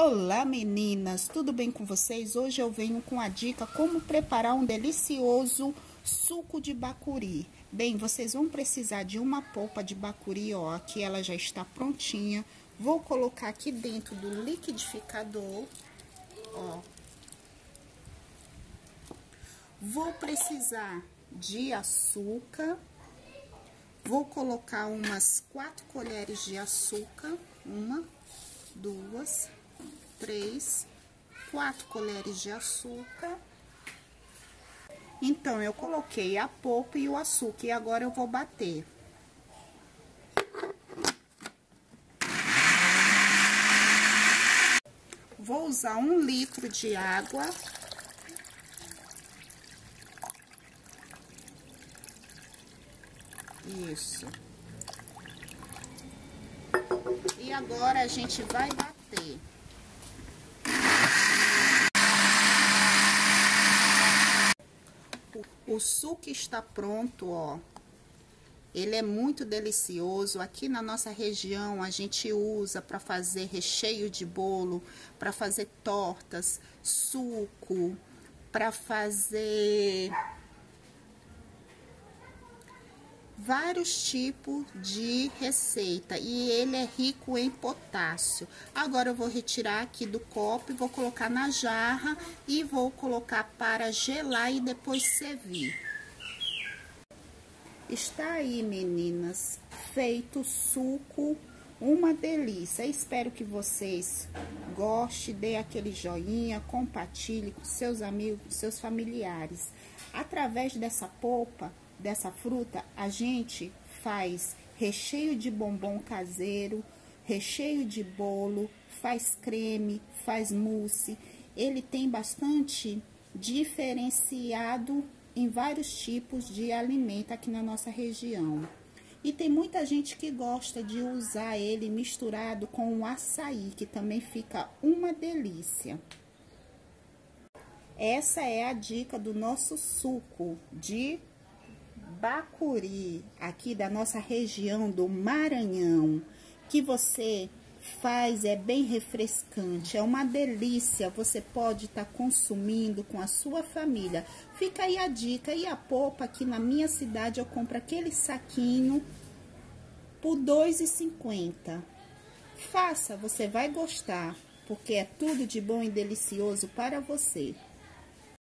Olá meninas, tudo bem com vocês? Hoje eu venho com a dica como preparar um delicioso suco de bacuri. Bem, vocês vão precisar de uma polpa de bacuri, ó, aqui ela já está prontinha. Vou colocar aqui dentro do liquidificador, ó. Vou precisar de açúcar. Vou colocar umas quatro colheres de açúcar, uma, duas, três, quatro colheres de açúcar. Então, eu coloquei a polpa e o açúcar e agora eu vou bater. Vou usar um litro de água. Isso. E agora a gente vai bater. O suco está pronto, ó. Ele é muito delicioso. Aqui na nossa região a gente usa para fazer recheio de bolo, para fazer tortas, suco, para fazer vários tipos de receita e ele é rico em potássio. Agora eu vou retirar aqui do copo e vou colocar na jarra e vou colocar para gelar e depois servir. Está aí, meninas, feito suco, uma delícia. Espero que vocês gostem, dê aquele joinha, compartilhe com seus amigos, com seus familiares. Através dessa polpa, dessa fruta, a gente faz recheio de bombom caseiro, recheio de bolo, faz creme, faz mousse. Ele tem bastante diferenciado em vários tipos de alimento aqui na nossa região. E tem muita gente que gosta de usar ele misturado com o açaí, que também fica uma delícia. Essa é a dica do nosso suco de bacuri, aqui da nossa região do Maranhão, que você faz, é bem refrescante, é uma delícia, você pode estar tá consumindo com a sua família. Fica aí a dica, e a polpa aqui na minha cidade eu compro aquele saquinho por R$ 2,50. Faça, você vai gostar, porque é tudo de bom e delicioso para você.